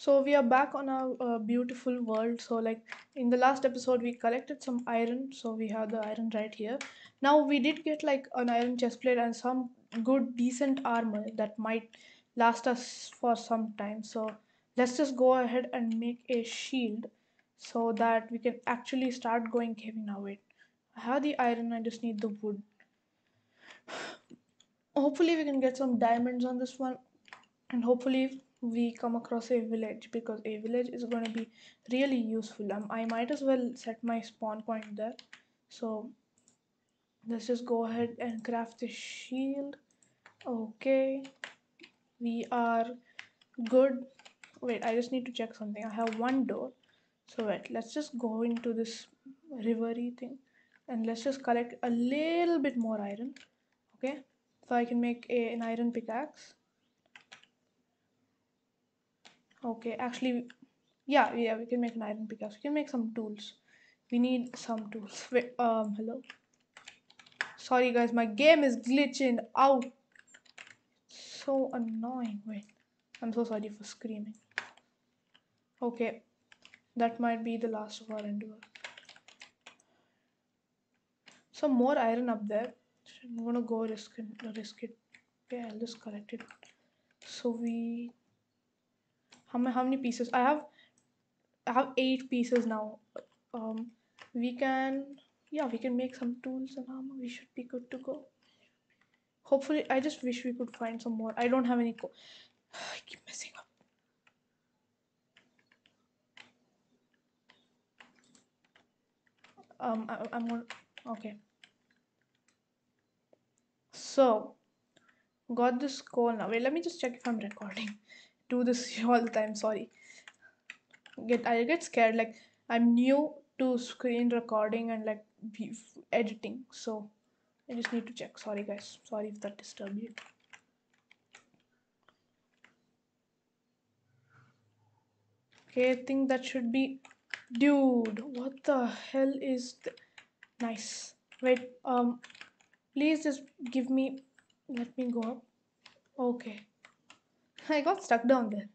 So we are back on our uh, beautiful world. So like in the last episode, we collected some iron. So we have the iron right here. Now we did get like an iron chestplate and some good decent armor that might last us for some time. So let's just go ahead and make a shield so that we can actually start going caving now. Wait, I have the iron. I just need the wood. Hopefully we can get some diamonds on this one and hopefully we come across a village because a village is going to be really useful. Um, i might as well set my spawn point there. So let's just go ahead and craft the shield. Okay. We are good. Wait i just need to check something. I have one door. So wait let's just go into this rivery thing and let's just collect a little bit more iron. Okay. So i can make a, an iron pickaxe okay actually yeah yeah we can make an iron pickaxe. We can make some tools. We need some tools. Wait um hello. Sorry guys my game is glitching out. So annoying. Wait i'm so sorry for screaming. Okay that might be the last of our endeavor. Some more iron up there. I'm gonna go risk it risk it. I'll just collect it. So we how many, how many pieces? I have i have eight pieces now. Um we can yeah we can make some tools and armor. We should be good to go. Hopefully i just wish we could find some more. I don't have any co- i keep messing up. Um I, i'm on okay. So got this call now. Wait let me just check if i'm recording do this all the time sorry. Get i get scared like i'm new to screen recording and like editing so i just need to check. Sorry guys. Sorry if that disturbed you. Okay i think that should be dude. What the hell is th- nice. Wait um please just give me let me go up. Okay i got stuck down there.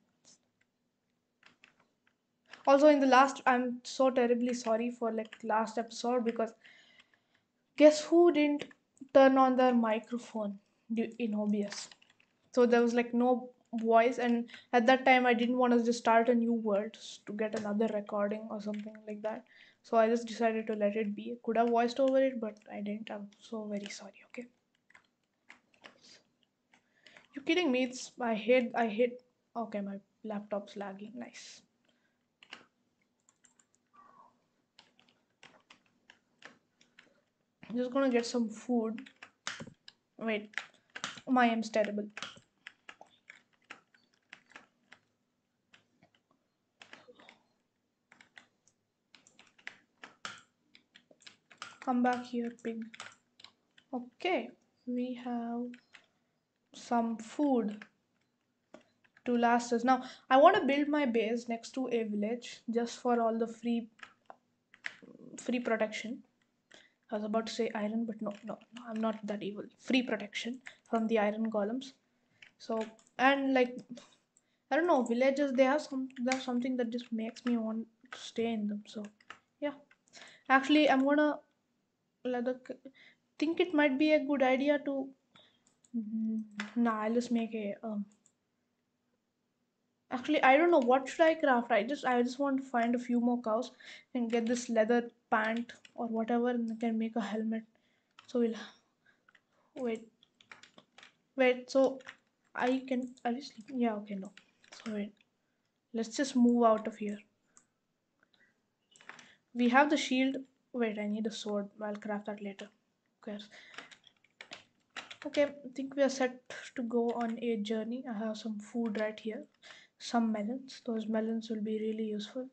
Also in the last i'm so terribly sorry for like last episode because guess who didn't turn on their microphone in obs so there was like no voice and at that time i didn't want to just start a new world to get another recording or something like that. So i just decided to let it be. I could have voiced over it but i didn't. I'm so very sorry okay kidding me it's i hate i hate okay my laptop's lagging nice I'm just gonna get some food. Wait, my aim's terrible. Come back here, pig. Okay, we have some food to last us. Now, I want to build my base next to a village just for all the free free protection. I was about to say iron, but no, no, no, I'm not that evil. Free protection from the iron golems. So and like I don't know, villages they have some there's something that just makes me want to stay in them. So yeah. Actually I'm gonna the think it might be a good idea to nah I'll just make a um actually I don't know what should I craft. I just I just want to find a few more cows and get this leather pant or whatever and I can make a helmet. So we'll wait wait so I can are you sleeping? Yeah okay no. So wait let's just move out of here. We have the shield. Wait, I need a sword. I'll craft that later. Who? Okay, I think we are set to go on a journey. I have some food right here. Some melons. Those melons will be really useful.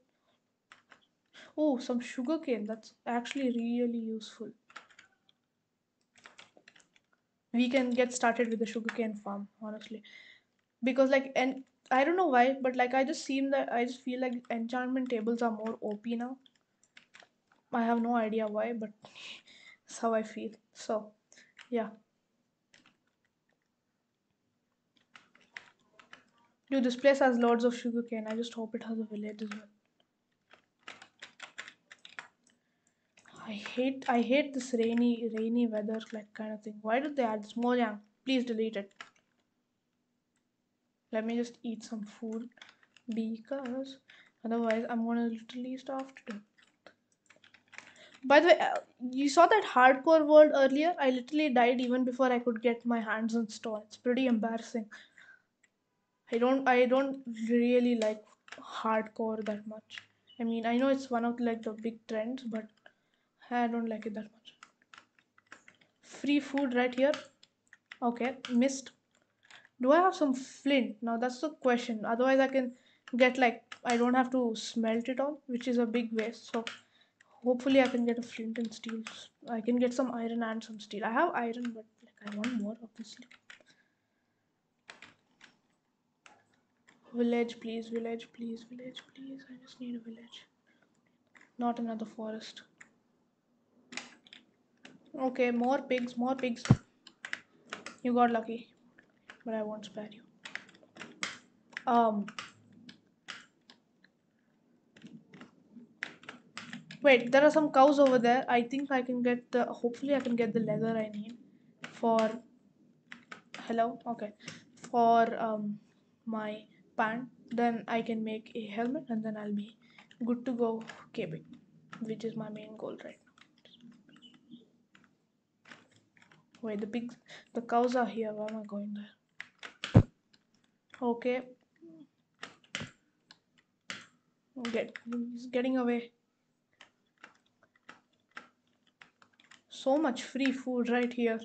Oh, some sugarcane. That's actually really useful. We can get started with the sugarcane farm, honestly. Because like and I don't know why, but like I just seem that I just feel like enchantment tables are more OP now. I have no idea why, but that's how I feel. So yeah. Dude, this place has loads of sugarcane. I just hope it has a village as well. I hate I hate this rainy rainy weather like kind of thing. Why did they add this Mojang? Please delete it. Let me just eat some food because otherwise I'm gonna literally starve to death. By the way, uh, you saw that hardcore world earlier? I literally died even before I could get my hands on stone. It's pretty embarrassing. I don't I don't really like hardcore that much. I mean, I know it's one of like the big trends, but I don't like it that much. Free food right here. Okay, missed. Do I have some flint? Now that's the question. Otherwise, I can get like I don't have to smelt it all, which is a big waste. So hopefully, I can get a flint and steel. I can get some iron and some steel. I have iron, but like I want more, obviously. Village, please, village, please, village, please. I just need a village. Not another forest. Okay, more pigs, more pigs. You got lucky, but I won't spare you. Um. Wait, there are some cows over there. I think I can get the. Hopefully, I can get the leather I need for. Hello. Okay, for um my pant. Then I can make a helmet, and then I'll be good to go caving, which is my main goal right now. Wait, the pigs, the cows are here. Why am I going there? Okay. Get, he's getting away. So much free food right here.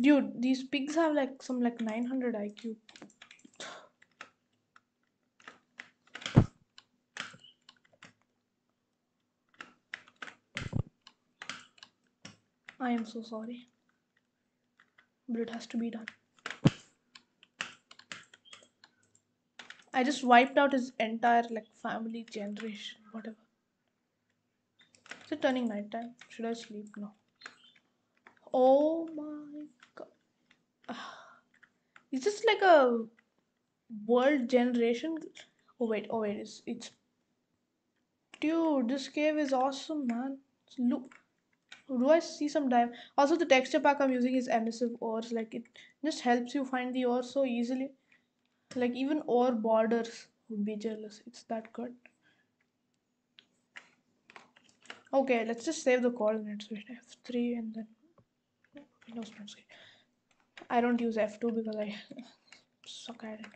Dude, these pigs have like some like 900 IQ. I am so sorry. But it has to be done. I just wiped out his entire like family generation, whatever. Is it turning nighttime? Should I sleep now? Oh my. Is this like a world generation? Oh wait, oh wait, it's it's dude, this cave is awesome man. Look do I see some diamond? Also, the texture pack I'm using is emissive ores. Like it just helps you find the ore so easily. Like even ore borders would be jealous. It's that good. Okay, let's just save the coordinates. Wait, F3 and then. I don't use F2 because I suck at it.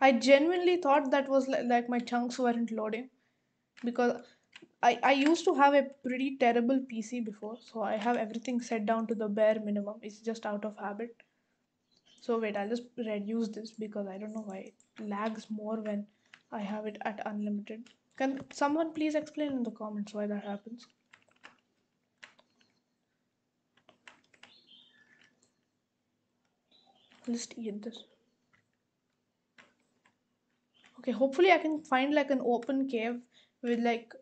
I genuinely thought that was like, like my chunks weren't loading because I, I used to have a pretty terrible PC before, so I have everything set down to the bare minimum. It's just out of habit. So wait, I'll just reduce this because I don't know why it lags more when I have it at unlimited. Can someone please explain in the comments why that happens? Just eat this. Okay, hopefully I can find like an open cave with like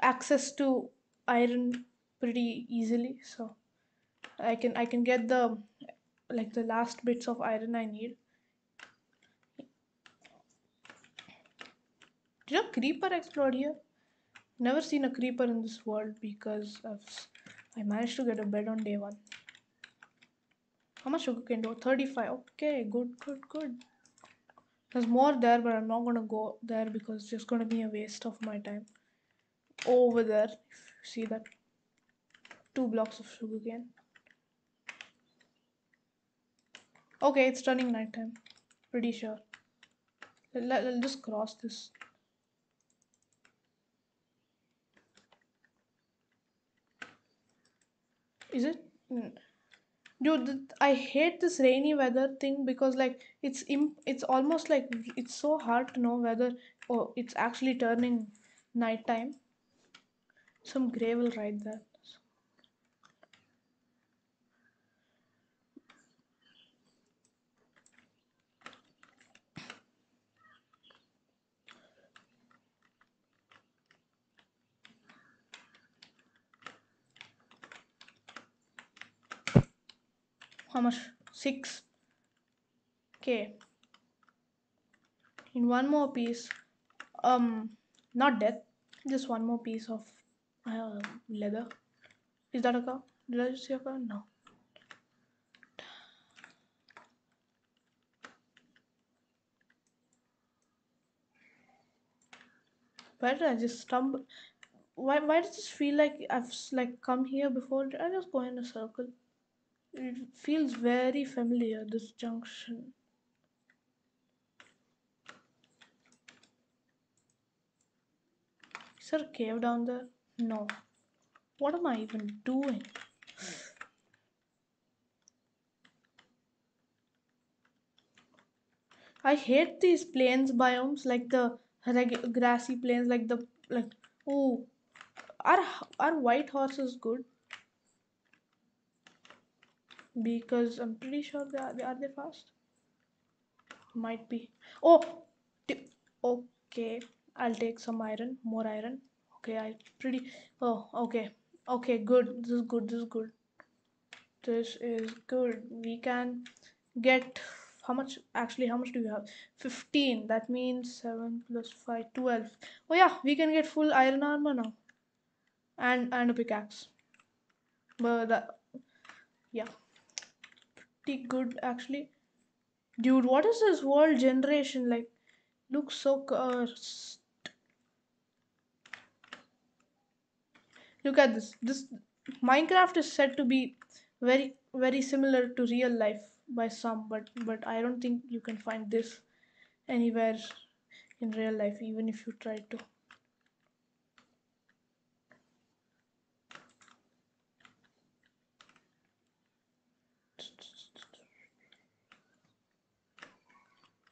access to iron pretty easily. So I can I can get the like the last bits of iron I need. Did a creeper explode here? Never seen a creeper in this world because of I managed to get a bed on day one. How much sugar can do? 35. Okay, good, good, good. There's more there, but I'm not gonna go there because it's just gonna be a waste of my time. Over there, see that? Two blocks of sugar cane. Okay, it's turning nighttime. Pretty sure. Let, I'll just cross this. Is it? Mm. Dude, I hate this rainy weather thing because like it's imp- it's almost like it's so hard to know whether oh it's actually turning nighttime. Some gravel right there. Much? Six. Okay. In one more piece, um, not death, just one more piece of uh, leather. Is that a car? Did I just see a car? No. Why did I just stumble? Why, why does this feel like I've like come here before? Did I just go in a circle? It feels very familiar, this junction. Is there a cave down there? No. What am I even doing? I hate these plains biomes, like the grassy plains, like the like. Oh, are are white horses good? Because I'm pretty sure they are. They are they fast? Might be. Oh, okay. I'll take some iron, more iron. Okay, I pretty. Oh, okay, okay. Good. This is good. This is good. This is good. We can get how much? Actually, how much do you have? Fifteen. That means seven 5 12 Oh yeah, we can get full iron armor now, and and a pickaxe. But that yeah, pretty good actually. Dude, what is this world generation like? Looks so cursed. Look at this. This Minecraft is said to be very very similar to real life by some, but but I don't think you can find this anywhere in real life, even if you try to.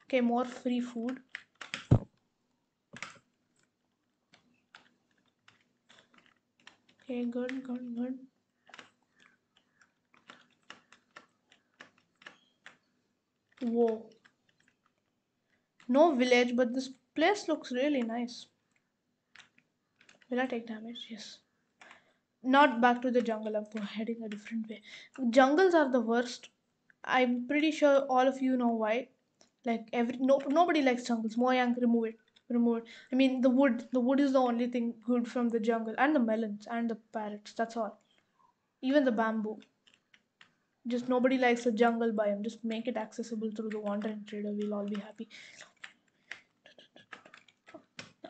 Okay, more free food. Okay, good, good, good. Whoa. No village, but this place looks really nice. Will I take damage? Yes. Not back to the jungle. I'm heading a different way. Jungles are the worst. I'm pretty sure all of you know why. Like every no nobody likes jungles. Mojang, remove it. Remove it. I mean the wood. The wood is the only thing good from the jungle. And the melons and the parrots. That's all. Even the bamboo. Just nobody likes the jungle biome. Just make it accessible through the wandering trader. We'll all be happy.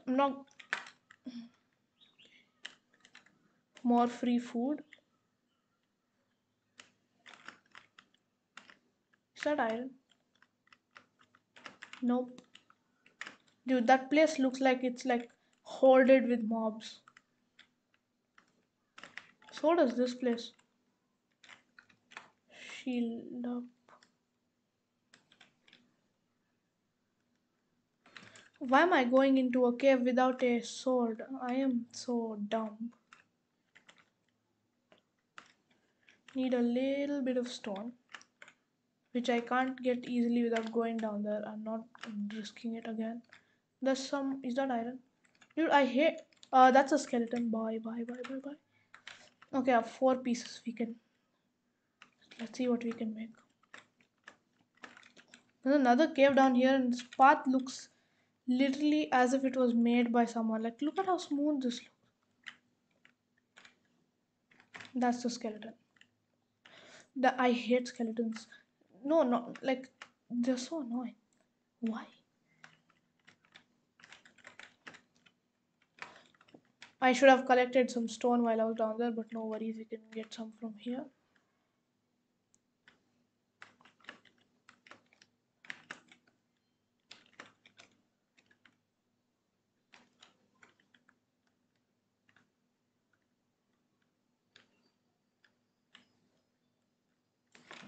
I'm not more free food. Is that iron? Nope. Dude, that place looks like it's like hoarded with mobs. So does this place. Shield up. Why am I going into a cave without a sword? I am so dumb. Need a little bit of stone, which I can't get easily without going down there. I'm not risking it again. There's some. Is that iron? Dude, I hate. Uh, that's a skeleton. Bye, bye, bye, bye, bye. Okay, I have four pieces. We can. Let's see what we can make. There's another cave down here, and this path looks literally as if it was made by someone. Like, look at how smooth this looks. That's the skeleton. The, I hate skeletons. No, no, like, they're so annoying. Why? I should have collected some stone while I was down there, but no worries, we can get some from here.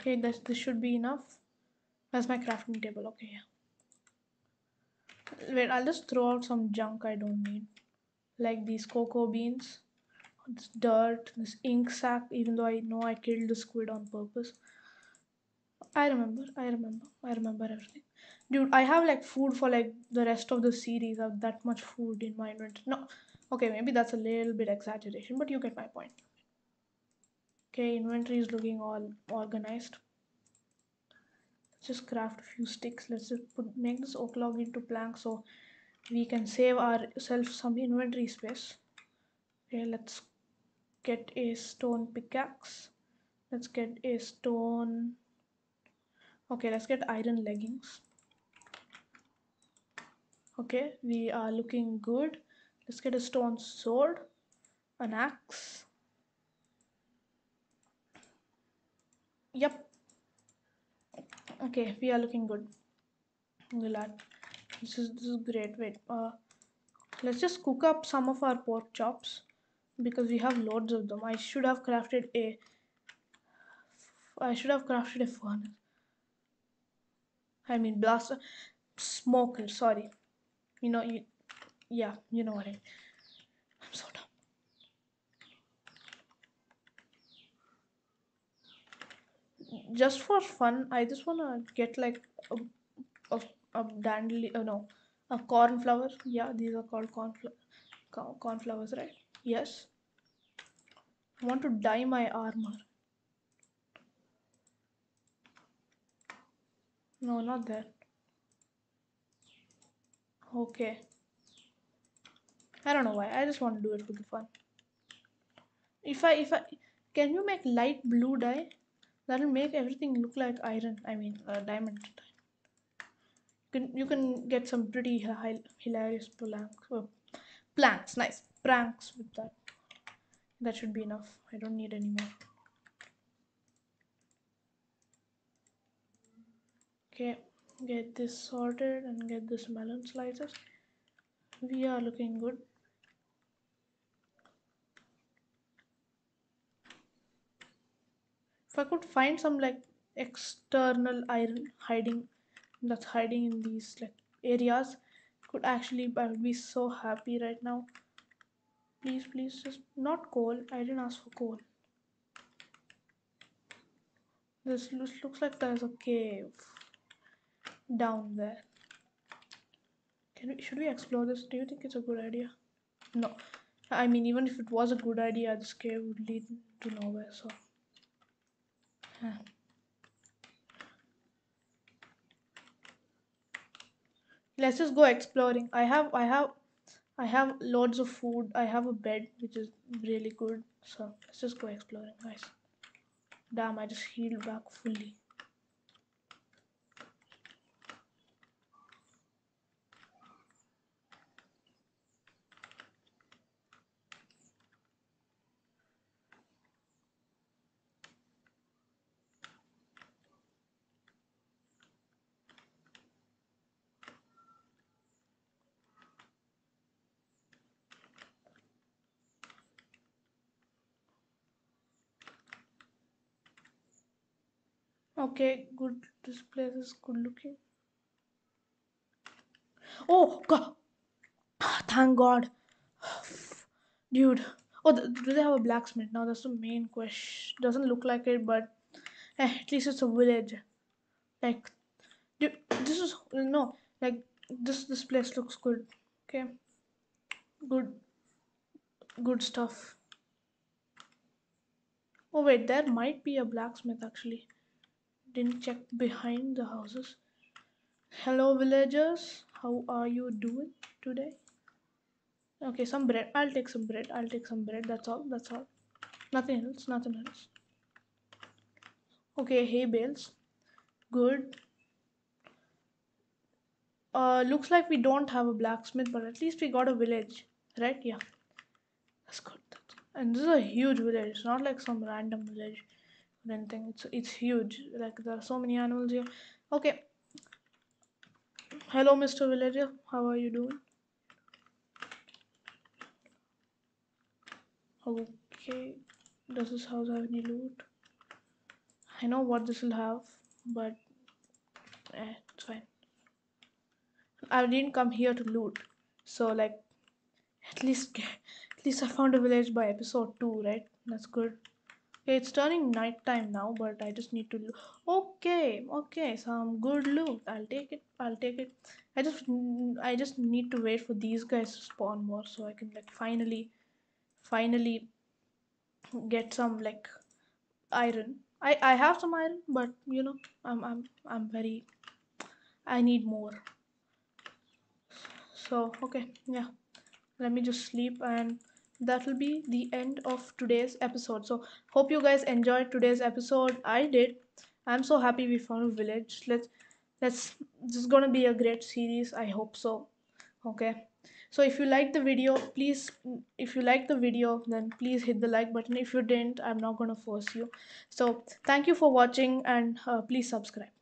Okay, this this should be enough. That's my crafting table. Okay, yeah. Wait, I'll just throw out some junk I don't need, like these cocoa beans, this dirt, this ink sac. Even though I know I killed the squid on purpose. I remember. I remember. I remember everything. Dude, I have like food for like the rest of the series. I have that much food in my inventory. No, okay, maybe that's a little bit exaggeration, but you get my point. Okay, inventory is looking all organized. Let's just craft a few sticks. Let's just put make this oak log into plank so we can save ourselves some inventory space. Okay let's get a stone pickaxe. Let's get a stone okay let's get iron leggings. Okay we are looking good. Let's get a stone sword an axe yep. Okay we are looking good. This is this is great. Wait uh let's just cook up some of our pork chops because we have loads of them. I should have crafted a i should have crafted a furnace i mean blaster smoker sorry. You know you yeah you know what i mean. I'm so dumb just for fun i just want to get like a, a, a dandelion uh, no a cornflower yeah these are called cornflower cornflowers right? Yes. I want to dye my armor. No not that. Okay. I don't know why. I just want to do it for the fun. If I if I can you make light blue dye that'll make everything look like iron I mean uh, diamond you can you can get some pretty hilarious planks uh, planks nice pranks with that. That should be enough. I don't need any more. Okay get this sorted and get this melon slices. We are looking good if I could find some like external iron hiding that's hiding in these like areas could actually I would be so happy right now. Please please just not coal. I didn't ask for coal. This looks, like there's a cave down there. Can we should we explore this? Do you think it's a good idea? No. I mean even if it was a good idea this cave would lead to nowhere so Let's just go exploring. I have i have i have loads of food. I have a bed which is really good. So let's just go exploring guys. Damn i just healed back fully okay good. This place is good looking. Oh god thank god. Dude. Oh do they have a blacksmith? Now that's the main question. Doesn't look like it but eh, at least it's a village. Like dude, this is no like this this place looks good. Okay. Good. Good stuff. Oh wait there might be a blacksmith actually didn't check behind the houses. Hello villagers. How are you doing today? Okay some bread. I'll take some bread. I'll take some bread. That's all. That's all. Nothing else. Nothing else. Okay hay bales. Good. Uh looks like we don't have a blacksmith but at least we got a village right? Yeah. That's good. That's good. and this is a huge village. It's not like some random village or anything it's it's huge. Like there are so many animals here. Okay. Hello mr villager. How are you doing? Okay. Does this house have any loot? I know what this will have but eh, it's fine. I didn't come here to loot. So like at least at least i found a village by episode 2 right? That's good okay it's turning nighttime now but i just need to lo- okay okay some good loot i'll take it i'll take it i just i just need to wait for these guys to spawn more so i can like finally finally get some like iron I I have some iron, but you know, I'm I'm I'm very. I need more. So okay, yeah. Let me just sleep, and that will be the end of today's episode. So hope you guys enjoyed today's episode. I did. I'm so happy we found a village. Let's let's. This is gonna be a great series. I hope so. Okay. So if you like the video, please. If you like the video, then please hit the like button. If you didn't, I'm not gonna force you. So thank you for watching, and uh, please subscribe.